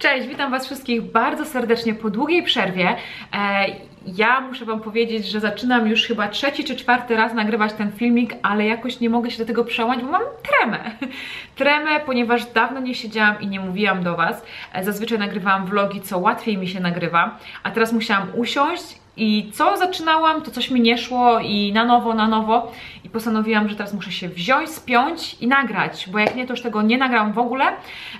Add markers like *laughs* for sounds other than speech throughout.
Cześć, witam Was wszystkich bardzo serdecznie po długiej przerwie. Ja muszę Wam powiedzieć, że zaczynam już chyba trzeci czy czwarty raz nagrywać ten filmik, ale jakoś nie mogę się do tego przełamać, bo mam tremę. *laughs* Tremę, ponieważ dawno nie siedziałam i nie mówiłam do Was. Zazwyczaj nagrywałam vlogi, co łatwiej mi się nagrywa, a teraz musiałam usiąść i co zaczynałam, to coś mi nie szło i na nowo, na nowo i postanowiłam, że teraz muszę się wziąć, spiąć i nagrać, bo jak nie, to już tego nie nagram w ogóle.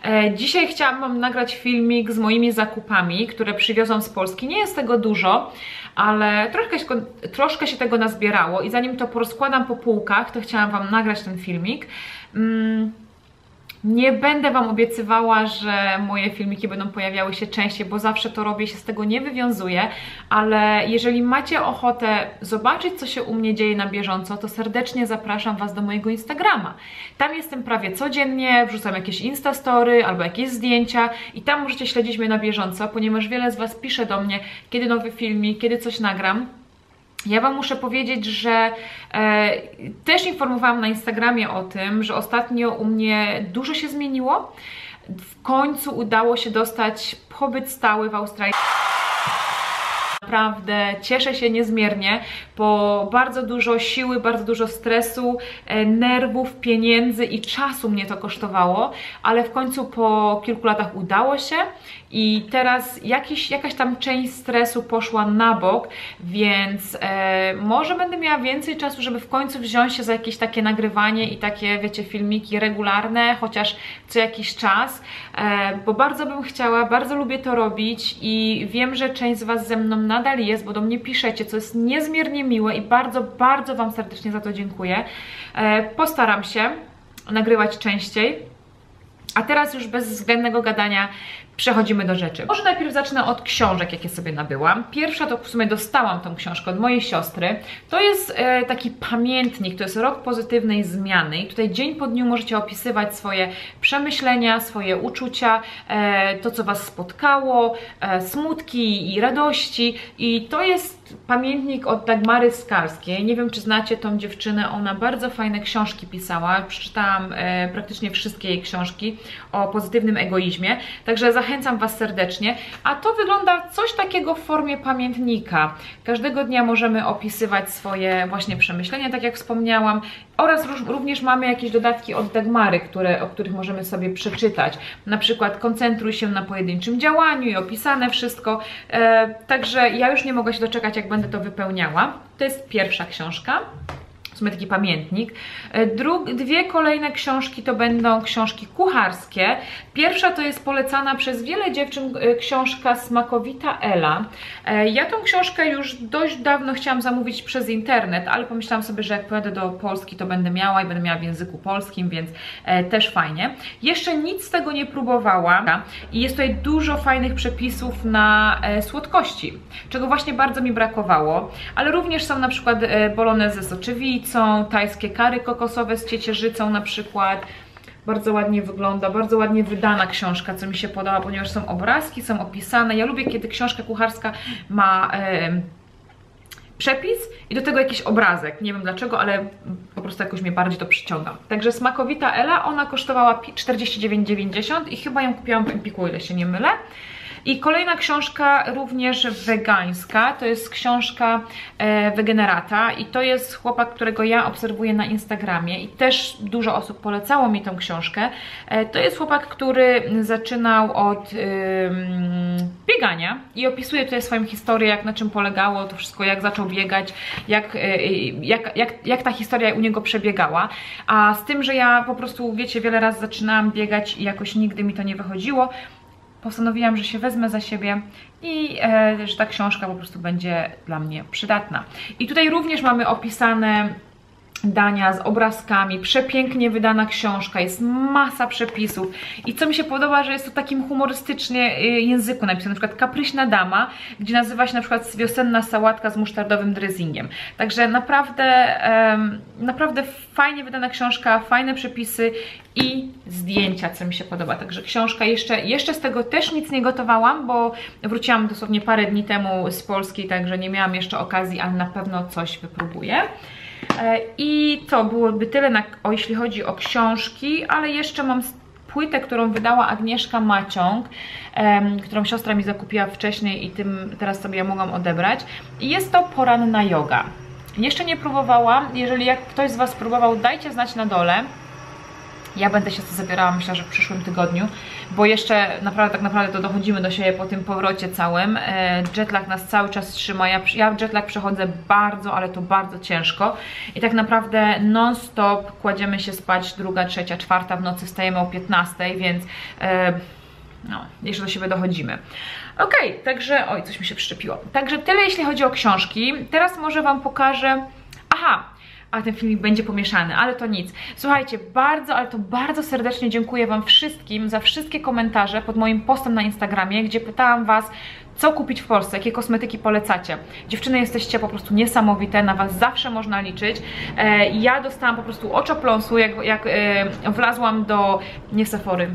E, dzisiaj chciałam nagrać filmik z moimi zakupami, które przywiozłam z Polski. Nie jest tego dużo, ale troszkę się, troszkę się tego nazbierało i zanim to porozkładam po półkach, to chciałam Wam nagrać ten filmik. Mm nie będę Wam obiecywała, że moje filmiki będą pojawiały się częściej, bo zawsze to robię, się z tego nie wywiązuję, ale jeżeli macie ochotę zobaczyć, co się u mnie dzieje na bieżąco, to serdecznie zapraszam Was do mojego Instagrama. Tam jestem prawie codziennie, wrzucam jakieś instastory albo jakieś zdjęcia i tam możecie śledzić mnie na bieżąco, ponieważ wiele z Was pisze do mnie, kiedy nowy filmik, kiedy coś nagram. Ja Wam muszę powiedzieć, że e, też informowałam na Instagramie o tym, że ostatnio u mnie dużo się zmieniło. W końcu udało się dostać pobyt stały w Australii. Naprawdę cieszę się niezmiernie, bo bardzo dużo siły, bardzo dużo stresu, e, nerwów, pieniędzy i czasu mnie to kosztowało, ale w końcu po kilku latach udało się i teraz jakiś, jakaś tam część stresu poszła na bok, więc e, może będę miała więcej czasu, żeby w końcu wziąć się za jakieś takie nagrywanie i takie, wiecie, filmiki regularne, chociaż co jakiś czas, e, bo bardzo bym chciała, bardzo lubię to robić i wiem, że część z Was ze mną nadal jest, bo do mnie piszecie, co jest niezmiernie miłe i bardzo, bardzo Wam serdecznie za to dziękuję. E, postaram się nagrywać częściej. A teraz już bez względnego gadania przechodzimy do rzeczy. Może najpierw zacznę od książek, jakie sobie nabyłam. Pierwsza to w sumie dostałam tą książkę od mojej siostry. To jest e, taki pamiętnik, to jest rok pozytywnej zmiany i tutaj dzień po dniu możecie opisywać swoje przemyślenia, swoje uczucia, e, to co Was spotkało, e, smutki i radości i to jest pamiętnik od Dagmary Skalskiej. Nie wiem, czy znacie tą dziewczynę, ona bardzo fajne książki pisała. Przeczytałam e, praktycznie wszystkie jej książki o pozytywnym egoizmie, także zachęcam Was serdecznie. A to wygląda coś takiego w formie pamiętnika. Każdego dnia możemy opisywać swoje właśnie przemyślenia, tak jak wspomniałam, oraz również mamy jakieś dodatki od Dagmary, które, o których możemy sobie przeczytać. Na przykład koncentruj się na pojedynczym działaniu i opisane wszystko. E, także ja już nie mogę się doczekać, jak będę to wypełniała. To jest pierwsza książka sumie taki pamiętnik. E, Drug, dwie kolejne książki to będą książki kucharskie. Pierwsza to jest polecana przez wiele dziewczyn e, książka Smakowita Ela. E, ja tą książkę już dość dawno chciałam zamówić przez internet, ale pomyślałam sobie, że jak pojadę do Polski to będę miała i będę miała w języku polskim, więc też fajnie. Jeszcze nic z tego nie próbowałam i jest tutaj dużo fajnych przepisów na słodkości, czego właśnie bardzo mi brakowało, ale również są na przykład bolonezy z oczywic, są tajskie kary kokosowe z ciecierzycą na przykład. Bardzo ładnie wygląda, bardzo ładnie wydana książka, co mi się podoba, ponieważ są obrazki, są opisane. Ja lubię, kiedy książka kucharska ma... Przepis i do tego jakiś obrazek. Nie wiem dlaczego, ale po prostu jakoś mnie bardziej to przyciąga. Także smakowita Ela, ona kosztowała 49,90 i chyba ją kupiłam w Empiku, ile się nie mylę. I kolejna książka również wegańska, to jest książka e, Wegenerata i to jest chłopak, którego ja obserwuję na Instagramie i też dużo osób polecało mi tą książkę. E, to jest chłopak, który zaczynał od biegania i opisuje tutaj swoją historię, jak na czym polegało to wszystko, jak zaczął biegać, jak, e, jak, jak, jak ta historia u niego przebiegała. A z tym, że ja po prostu, wiecie, wiele razy zaczynałam biegać i jakoś nigdy mi to nie wychodziło, postanowiłam, że się wezmę za siebie i e, że ta książka po prostu będzie dla mnie przydatna. I tutaj również mamy opisane dania z obrazkami, przepięknie wydana książka, jest masa przepisów i co mi się podoba, że jest to takim humorystycznie y, języku napisane, na przykład kapryśna dama, gdzie nazywa się na przykład wiosenna sałatka z musztardowym dressingiem. Także naprawdę, naprawdę fajnie wydana książka, fajne przepisy i zdjęcia, co mi się podoba. Także książka, jeszcze, jeszcze z tego też nic nie gotowałam, bo wróciłam dosłownie parę dni temu z Polski, także nie miałam jeszcze okazji, ale na pewno coś wypróbuję. E, I to byłoby tyle, na, o, jeśli chodzi o książki, ale jeszcze mam płytę, którą wydała Agnieszka Maciąg, um, którą siostra mi zakupiła wcześniej i tym teraz sobie ja mogłam odebrać. I jest to poranna yoga. Jeszcze nie próbowałam, jeżeli jak ktoś z Was próbował, dajcie znać na dole. Ja będę się to zabierała, myślę, że w przyszłym tygodniu, bo jeszcze naprawdę, tak naprawdę to dochodzimy do siebie po tym powrocie całym. E, jetlag nas cały czas trzyma. Ja, ja jetlag przechodzę bardzo, ale to bardzo ciężko. I tak naprawdę non-stop kładziemy się spać druga, trzecia, czwarta w nocy, wstajemy o 15, więc e, no, jeszcze do siebie dochodzimy. Ok, także, oj, coś mi się przyczepiło. Także tyle jeśli chodzi o książki. Teraz może Wam pokażę, aha, a ten filmik będzie pomieszany, ale to nic. Słuchajcie, bardzo, ale to bardzo serdecznie dziękuję Wam wszystkim za wszystkie komentarze pod moim postem na Instagramie, gdzie pytałam Was, co kupić w Polsce, jakie kosmetyki polecacie. Dziewczyny jesteście po prostu niesamowite, na Was zawsze można liczyć. E, ja dostałam po prostu oczopląsu, jak, jak e, wlazłam do, nie Sephory,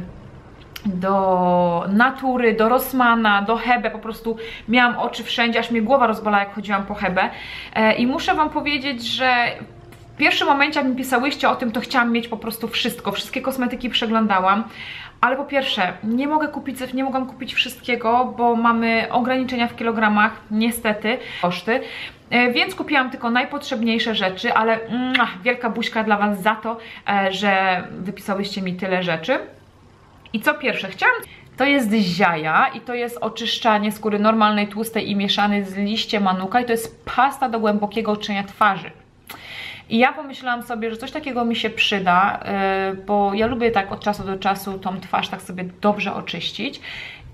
do Natury, do Rossmana, do Hebe, po prostu miałam oczy wszędzie, aż mnie głowa rozbolała jak chodziłam po Hebe e, i muszę Wam powiedzieć, że w pierwszym momencie jak mi pisałyście o tym, to chciałam mieć po prostu wszystko, wszystkie kosmetyki przeglądałam, ale po pierwsze, nie mogę kupić, nie mogłam kupić wszystkiego, bo mamy ograniczenia w kilogramach, niestety, koszty, e, więc kupiłam tylko najpotrzebniejsze rzeczy, ale mm, wielka buźka dla Was za to, e, że wypisałyście mi tyle rzeczy. I co pierwsze, chciałam... To jest ziaja i to jest oczyszczanie skóry normalnej, tłustej i mieszany z liście manuka i to jest pasta do głębokiego oczyszczenia twarzy. I ja pomyślałam sobie, że coś takiego mi się przyda, yy, bo ja lubię tak od czasu do czasu tą twarz tak sobie dobrze oczyścić.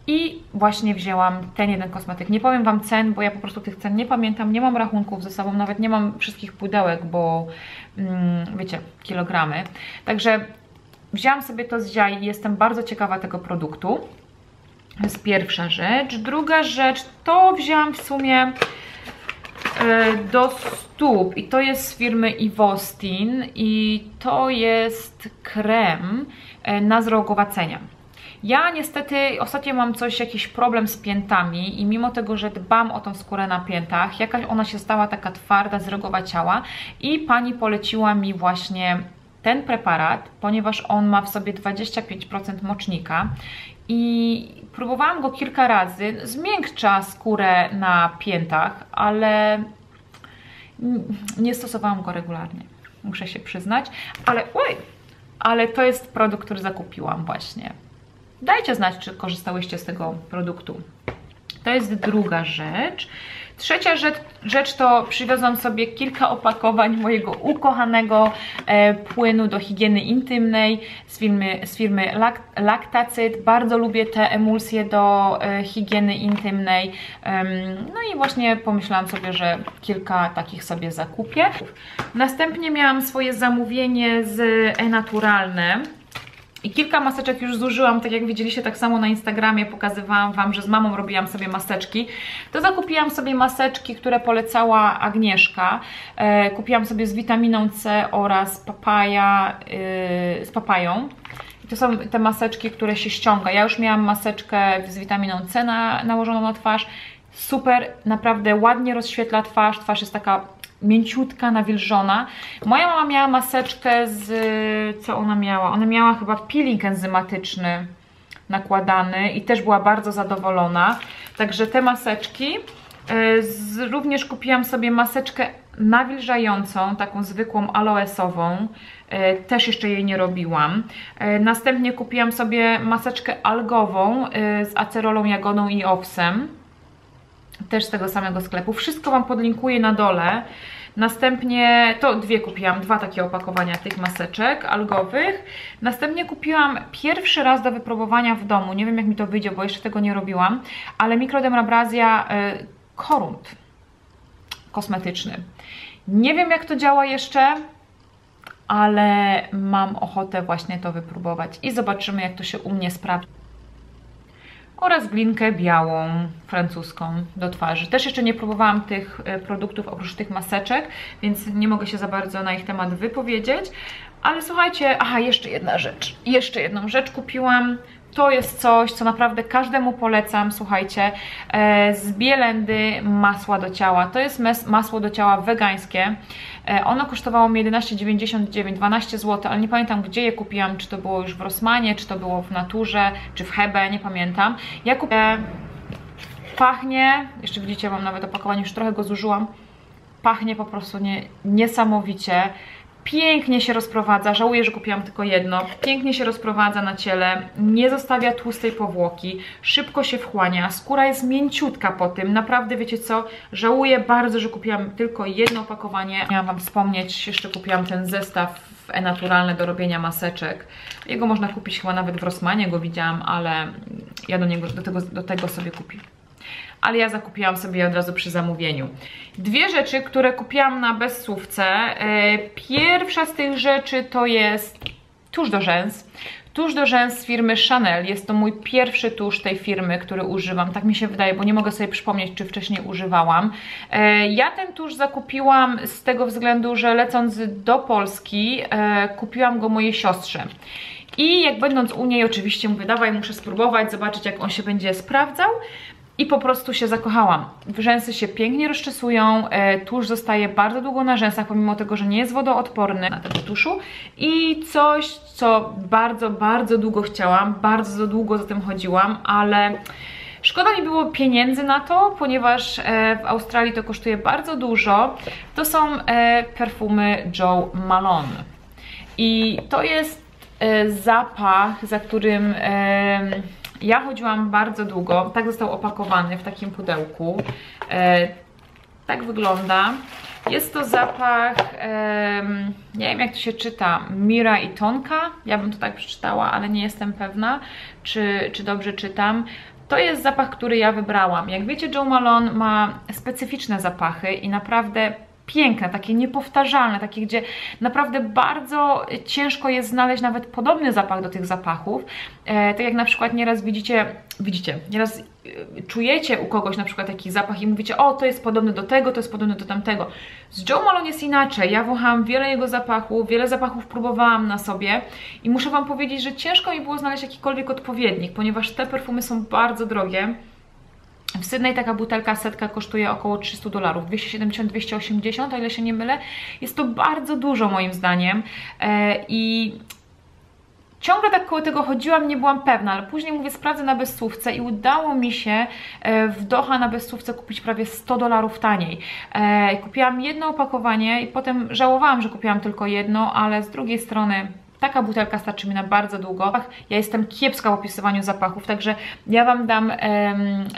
I właśnie wzięłam ten jeden kosmetyk. Nie powiem Wam cen, bo ja po prostu tych cen nie pamiętam, nie mam rachunków ze sobą, nawet nie mam wszystkich pudełek, bo mm, wiecie, kilogramy. Także Wzięłam sobie to z Jai i jestem bardzo ciekawa tego produktu. To jest pierwsza rzecz. Druga rzecz to wzięłam w sumie do stóp. I to jest z firmy Ivostin i to jest krem e, na zrogowacenia. Ja niestety ostatnio mam coś, jakiś problem z piętami. I mimo tego, że dbam o tą skórę na piętach, jakaś ona się stała taka twarda, zrogowaciała i pani poleciła mi właśnie ten preparat, ponieważ on ma w sobie 25% mocznika i próbowałam go kilka razy, zmiękcza skórę na piętach, ale nie stosowałam go regularnie, muszę się przyznać, ale oj, ale to jest produkt, który zakupiłam właśnie. Dajcie znać, czy korzystałyście z tego produktu. To jest druga rzecz. Trzecia rzecz, rzecz to przywiozłam sobie kilka opakowań mojego ukochanego e, płynu do higieny intymnej z firmy, z firmy Lactacyd. Bardzo lubię te emulsje do e, higieny intymnej. No i właśnie pomyślałam sobie, że kilka takich sobie zakupię. Następnie miałam swoje zamówienie z e-naturalne i kilka maseczek już zużyłam, tak jak widzieliście tak samo na Instagramie, pokazywałam Wam, że z mamą robiłam sobie maseczki. To zakupiłam sobie maseczki, które polecała Agnieszka. E, kupiłam sobie z witaminą C oraz papaja, yy, z papają. I to są te maseczki, które się ściąga. Ja już miałam maseczkę z witaminą C na, nałożoną na twarz. Super, naprawdę ładnie rozświetla twarz. Twarz jest taka mięciutka, nawilżona. Moja mama miała maseczkę z... co ona miała? Ona miała chyba peeling enzymatyczny nakładany i też była bardzo zadowolona. Także te maseczki. E, również kupiłam sobie maseczkę nawilżającą, taką zwykłą aloesową. E, też jeszcze jej nie robiłam. E, następnie kupiłam sobie maseczkę algową z acerolą jagodą i owsem też z tego samego sklepu. Wszystko Wam podlinkuję na dole. Następnie, to dwie kupiłam, dwa takie opakowania tych maseczek algowych. Następnie kupiłam pierwszy raz do wypróbowania w domu, nie wiem jak mi to wyjdzie, bo jeszcze tego nie robiłam, ale Microdermabrasia y, korunt kosmetyczny. Nie wiem jak to działa jeszcze, ale mam ochotę właśnie to wypróbować i zobaczymy jak to się u mnie sprawdzi oraz glinkę białą, francuską do twarzy. Też jeszcze nie próbowałam tych e, produktów oprócz tych maseczek, więc nie mogę się za bardzo na ich temat wypowiedzieć. Ale słuchajcie, aha, jeszcze jedna rzecz. Jeszcze jedną rzecz kupiłam to jest coś, co naprawdę każdemu polecam, słuchajcie, e, z Bielendy masła do ciała. To jest masło do ciała wegańskie. E, ono kosztowało mi 11,99, 12 zł, ale nie pamiętam gdzie je kupiłam, czy to było już w Rosmanie, czy to było w Naturze, czy w Hebe, nie pamiętam. Ja kupiłam, pachnie, jeszcze widzicie, mam nawet opakowanie, już trochę go zużyłam, pachnie po prostu nie, niesamowicie. Pięknie się rozprowadza, żałuję, że kupiłam tylko jedno. Pięknie się rozprowadza na ciele, nie zostawia tłustej powłoki, szybko się wchłania, skóra jest mięciutka po tym. Naprawdę, wiecie co, żałuję bardzo, że kupiłam tylko jedno opakowanie. Miałam Wam wspomnieć, jeszcze kupiłam ten zestaw e-naturalny do robienia maseczek. Jego można kupić chyba nawet w Rossmanie, go widziałam, ale ja do, niego, do, tego, do tego sobie kupiłam ale ja zakupiłam sobie od razu przy zamówieniu. Dwie rzeczy, które kupiłam na bezsłówce. E, pierwsza z tych rzeczy to jest tusz do rzęs. Tusz do rzęs z firmy Chanel. Jest to mój pierwszy tusz tej firmy, który używam. Tak mi się wydaje, bo nie mogę sobie przypomnieć, czy wcześniej używałam. E, ja ten tusz zakupiłam z tego względu, że lecąc do Polski e, kupiłam go mojej siostrze. I jak będąc u niej oczywiście mówię, dawaj muszę spróbować, zobaczyć jak on się będzie sprawdzał i po prostu się zakochałam. Rzęsy się pięknie rozczesują, e, tusz zostaje bardzo długo na rzęsach, pomimo tego, że nie jest wodoodporny na tego tuszu i coś, co bardzo, bardzo długo chciałam, bardzo długo za tym chodziłam, ale... Szkoda mi było pieniędzy na to, ponieważ e, w Australii to kosztuje bardzo dużo. To są e, perfumy Joe Malone. I to jest zapach, za którym ja chodziłam bardzo długo, tak został opakowany w takim pudełku. E, tak wygląda. Jest to zapach, e, nie wiem jak to się czyta, Mira i Tonka. Ja bym to tak przeczytała, ale nie jestem pewna, czy, czy dobrze czytam. To jest zapach, który ja wybrałam. Jak wiecie, Joe Malone ma specyficzne zapachy i naprawdę piękne, takie niepowtarzalne, takie, gdzie naprawdę bardzo ciężko jest znaleźć nawet podobny zapach do tych zapachów. E, tak jak na przykład nieraz widzicie, widzicie, nieraz e, czujecie u kogoś na przykład taki zapach i mówicie, o to jest podobny do tego, to jest podobny do tamtego. Z Joe Malone jest inaczej, ja wąchałam wiele jego zapachów, wiele zapachów próbowałam na sobie i muszę Wam powiedzieć, że ciężko mi było znaleźć jakikolwiek odpowiednik, ponieważ te perfumy są bardzo drogie. W Sydney taka butelka setka kosztuje około 300 dolarów, 270-280, o ile się nie mylę. Jest to bardzo dużo moim zdaniem e, i ciągle tak koło tego chodziłam, nie byłam pewna, ale później mówię, sprawdzę na bezsłówce i udało mi się e, w Doha na bezsłówce kupić prawie 100 dolarów taniej. E, kupiłam jedno opakowanie i potem żałowałam, że kupiłam tylko jedno, ale z drugiej strony Taka butelka starczy mi na bardzo długo. Ja jestem kiepska w opisywaniu zapachów, także ja Wam dam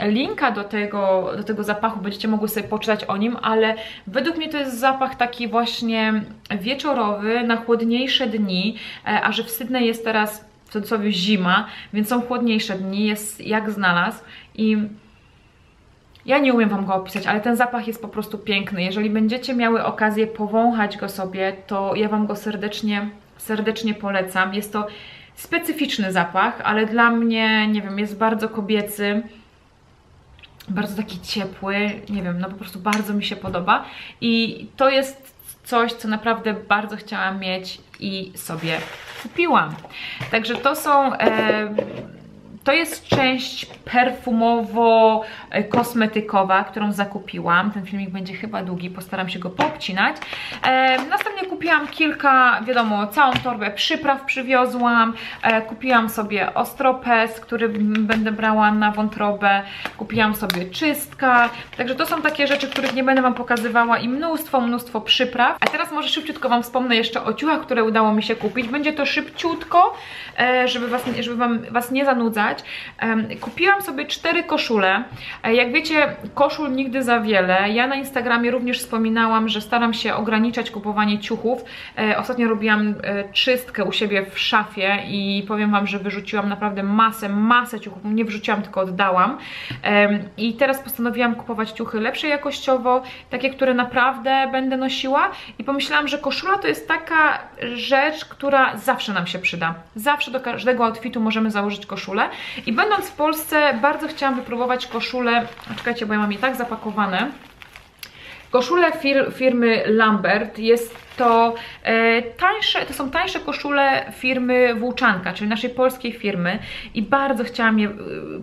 linka do tego, do tego zapachu, będziecie mogły sobie poczytać o nim, ale według mnie to jest zapach taki właśnie wieczorowy, na chłodniejsze dni, e, a że w Sydney jest teraz w cudzysłowie zima, więc są chłodniejsze dni, jest jak znalazł i ja nie umiem Wam go opisać, ale ten zapach jest po prostu piękny. Jeżeli będziecie miały okazję powąchać go sobie, to ja Wam go serdecznie serdecznie polecam. Jest to specyficzny zapach, ale dla mnie, nie wiem, jest bardzo kobiecy, bardzo taki ciepły, nie wiem, no po prostu bardzo mi się podoba i to jest coś, co naprawdę bardzo chciałam mieć i sobie kupiłam. Także to są... E, to jest część perfumowo-kosmetykowa, którą zakupiłam. Ten filmik będzie chyba długi, postaram się go poobcinać. E, następnie kupiłam kilka, wiadomo, całą torbę przypraw przywiozłam. E, kupiłam sobie ostropes, który będę brała na wątrobę. Kupiłam sobie czystka. Także to są takie rzeczy, których nie będę Wam pokazywała i mnóstwo, mnóstwo przypraw. A teraz może szybciutko Wam wspomnę jeszcze o ciuchach, które udało mi się kupić. Będzie to szybciutko, e, żeby Was, żeby wam, was nie zanudzać. Kupiłam sobie cztery koszule. E, jak wiecie, koszul nigdy za wiele. Ja na Instagramie również wspominałam, że staram się ograniczać kupowanie ciuchów. E, ostatnio robiłam e, czystkę u siebie w szafie i powiem Wam, że wyrzuciłam naprawdę masę, masę ciuchów. Nie wrzuciłam, tylko oddałam. I teraz postanowiłam kupować ciuchy lepsze jakościowo, takie, które naprawdę będę nosiła i pomyślałam, że koszula to jest taka rzecz, która zawsze nam się przyda. Zawsze do każdego outfitu możemy założyć koszulę i będąc w Polsce bardzo chciałam wypróbować koszulę, czekajcie, bo ja mam je tak zapakowane. Koszulę fir firmy Lambert jest to e, tańsze, to są tańsze koszule firmy Włóczanka, czyli naszej polskiej firmy i bardzo chciałam je e,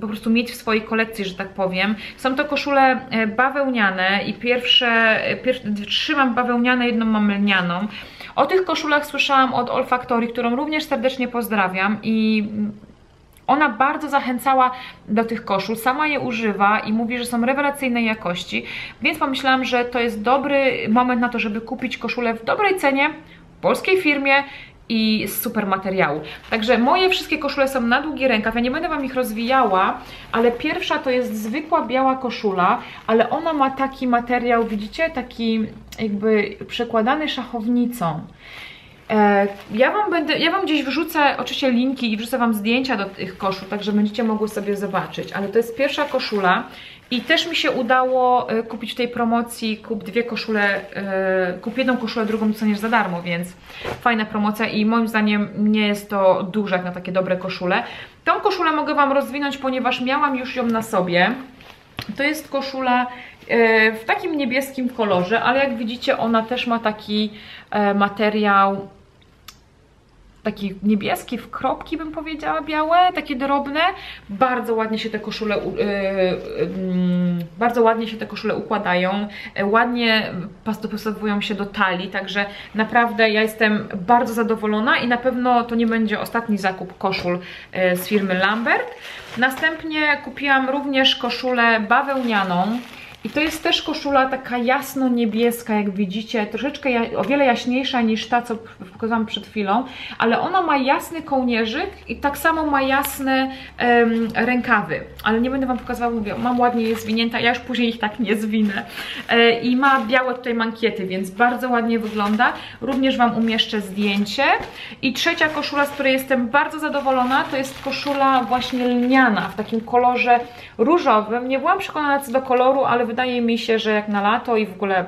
po prostu mieć w swojej kolekcji, że tak powiem. Są to koszule e, bawełniane i pierwsze, pierwsze trzy mam bawełniane, jedną mam lnianą. O tych koszulach słyszałam od Olfactory, którą również serdecznie pozdrawiam i ona bardzo zachęcała do tych koszul, sama je używa i mówi, że są rewelacyjnej jakości, więc pomyślałam, że to jest dobry moment na to, żeby kupić koszulę w dobrej cenie, w polskiej firmie i z super materiału. Także moje wszystkie koszule są na długi rękaw, ja nie będę Wam ich rozwijała, ale pierwsza to jest zwykła biała koszula, ale ona ma taki materiał, widzicie, taki jakby przekładany szachownicą. E, ja wam, będę, ja wam gdzieś wrzucę oczywiście linki i wrzucę Wam zdjęcia do tych koszul, tak że będziecie mogły sobie zobaczyć. Ale to jest pierwsza koszula i też mi się udało e, kupić w tej promocji, kup dwie koszule, e, kup jedną koszulę, drugą dostaniesz za darmo, więc fajna promocja i moim zdaniem nie jest to duże jak na takie dobre koszule. Tą koszulę mogę Wam rozwinąć, ponieważ miałam już ją na sobie. To jest koszula w takim niebieskim kolorze, ale jak widzicie ona też ma taki materiał taki niebieski w kropki bym powiedziała, białe, takie drobne. Bardzo ładnie się te koszule yy, yy, bardzo ładnie się te koszule układają, yy, ładnie dostosowują się do talii, także naprawdę ja jestem bardzo zadowolona i na pewno to nie będzie ostatni zakup koszul y, z firmy Lambert. Następnie kupiłam również koszulę bawełnianą, i to jest też koszula taka jasno-niebieska, jak widzicie, troszeczkę o wiele jaśniejsza niż ta, co pokazałam przed chwilą, ale ona ma jasny kołnierzyk i tak samo ma jasne rękawy, ale nie będę Wam pokazywała, mówię, mam ładnie je zwinięta, ja już później ich tak nie zwinę. E, I ma białe tutaj mankiety, więc bardzo ładnie wygląda. Również Wam umieszczę zdjęcie. I trzecia koszula, z której jestem bardzo zadowolona, to jest koszula właśnie lniana, w takim kolorze różowym. Nie byłam przekonana co do koloru, ale wydaje mi się, że jak na lato i w ogóle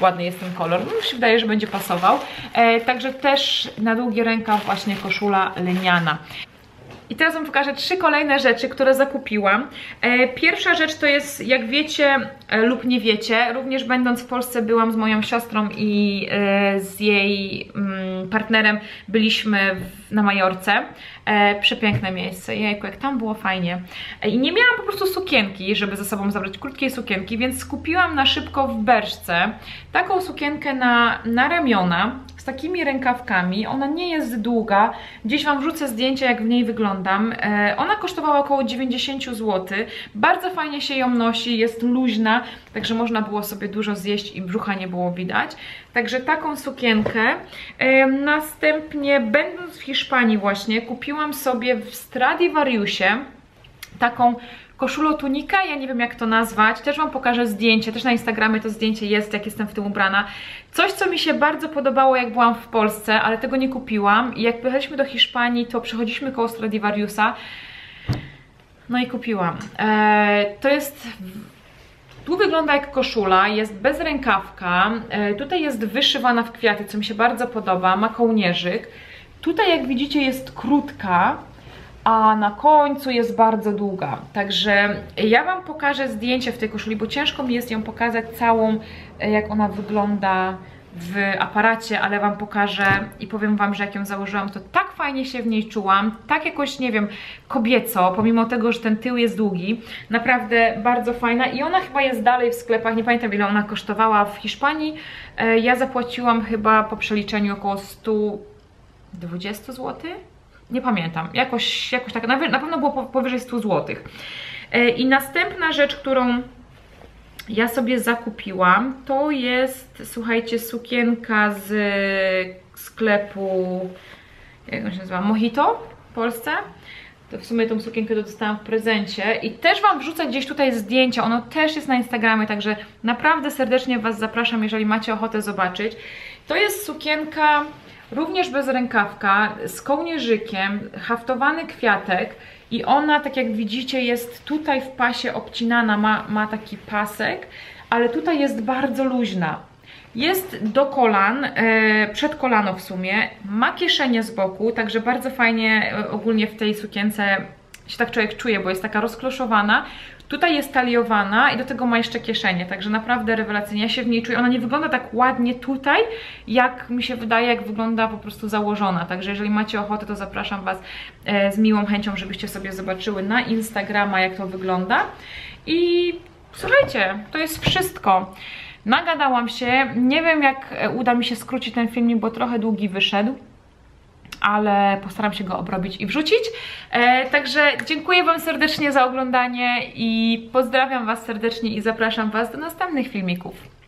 ładny jest ten kolor, no mi się wydaje, że będzie pasował. E, także też na długi rękaw właśnie koszula lniana. I teraz Wam pokażę trzy kolejne rzeczy, które zakupiłam. E, pierwsza rzecz to jest, jak wiecie e, lub nie wiecie, również będąc w Polsce byłam z moją siostrą i e, z jej mm, partnerem byliśmy na Majorce. Przepiękne miejsce, jejku, jak tam było fajnie. I nie miałam po prostu sukienki, żeby ze sobą zabrać krótkiej sukienki, więc skupiłam na szybko w Berszce taką sukienkę na, na ramiona, z takimi rękawkami. Ona nie jest długa. Gdzieś Wam wrzucę zdjęcie, jak w niej wyglądam. E, ona kosztowała około 90 zł. Bardzo fajnie się ją nosi, jest luźna, także można było sobie dużo zjeść i brzucha nie było widać. Także taką sukienkę. E, następnie, będąc w Hiszpanii właśnie, kupiłam sobie w Stradivariusie taką koszulotunika, ja nie wiem jak to nazwać, też Wam pokażę zdjęcie, też na Instagramie to zdjęcie jest, jak jestem w tym ubrana. Coś, co mi się bardzo podobało, jak byłam w Polsce, ale tego nie kupiłam i jak pojechaliśmy do Hiszpanii, to przechodziliśmy koło Stradivariusa, no i kupiłam. Eee, to jest... Tu wygląda jak koszula, jest bez rękawka, e, tutaj jest wyszywana w kwiaty, co mi się bardzo podoba, ma kołnierzyk. Tutaj jak widzicie jest krótka, a na końcu jest bardzo długa. Także ja Wam pokażę zdjęcie w tej koszuli, bo ciężko mi jest ją pokazać całą, e, jak ona wygląda w aparacie, ale Wam pokażę i powiem Wam, że jak ją założyłam, to tak fajnie się w niej czułam, tak jakoś, nie wiem, kobieco, pomimo tego, że ten tył jest długi, naprawdę bardzo fajna. I ona chyba jest dalej w sklepach, nie pamiętam ile ona kosztowała w Hiszpanii, e, ja zapłaciłam chyba po przeliczeniu około 120 zł, nie pamiętam, jakoś, jakoś tak, na, pewno było powyżej 100 zł. E, I następna rzecz, którą ja sobie zakupiłam, to jest, słuchajcie, sukienka z sklepu, jak on się nazywa, Mojito w Polsce. To w sumie tą sukienkę dostałam w prezencie i też Wam wrzucę gdzieś tutaj zdjęcia, ono też jest na Instagramie, także naprawdę serdecznie Was zapraszam, jeżeli macie ochotę zobaczyć. To jest sukienka również bez rękawka, z kołnierzykiem, haftowany kwiatek i ona, tak jak widzicie, jest tutaj w pasie obcinana, ma, ma taki pasek, ale tutaj jest bardzo luźna. Jest do kolan, e, przed kolano w sumie, ma kieszenie z boku, także bardzo fajnie e, ogólnie w tej sukience się tak człowiek czuje, bo jest taka rozkloszowana. Tutaj jest taliowana i do tego ma jeszcze kieszenie, także naprawdę rewelacyjnie. Ja się w niej czuję. Ona nie wygląda tak ładnie tutaj, jak mi się wydaje, jak wygląda po prostu założona. Także jeżeli macie ochotę, to zapraszam Was e, z miłą chęcią, żebyście sobie zobaczyły na Instagrama, jak to wygląda. I słuchajcie, to jest wszystko. Nagadałam się. Nie wiem, jak e, uda mi się skrócić ten filmik, bo trochę długi wyszedł ale postaram się go obrobić i wrzucić. E, także dziękuję Wam serdecznie za oglądanie i pozdrawiam Was serdecznie i zapraszam Was do następnych filmików.